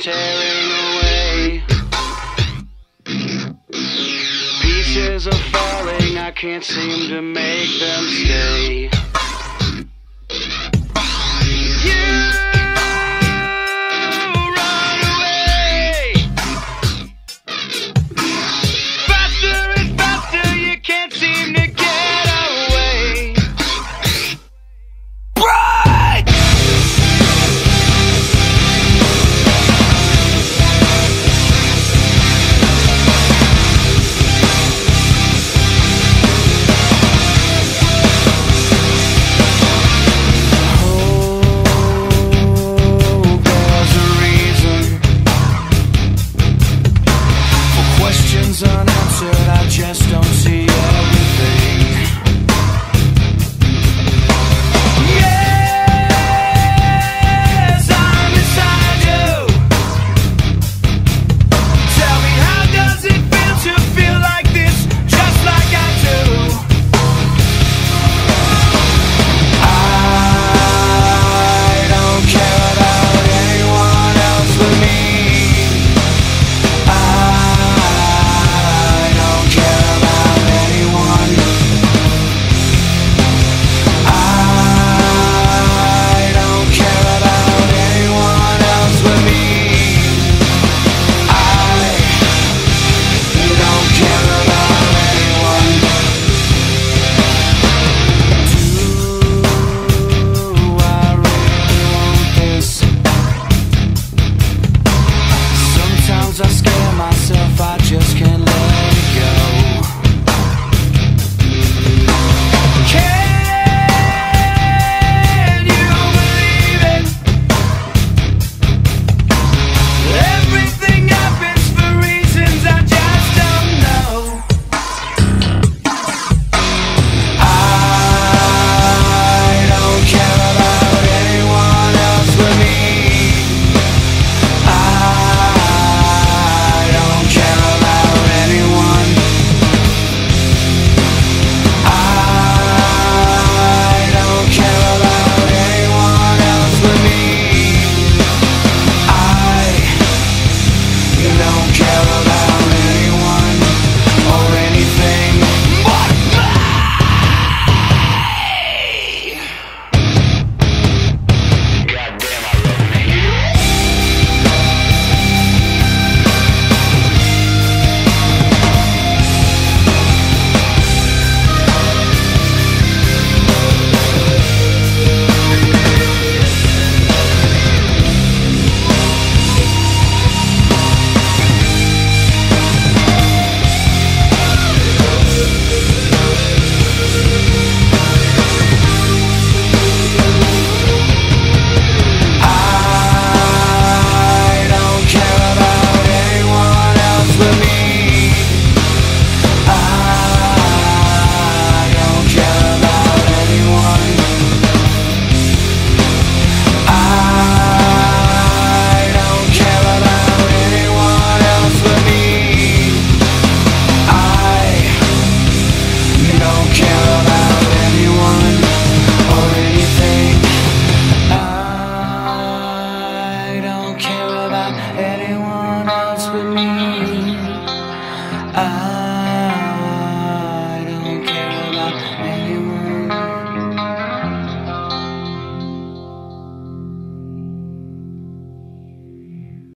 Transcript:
tearing away. Pieces are falling, I can't seem to make them stay. if I just can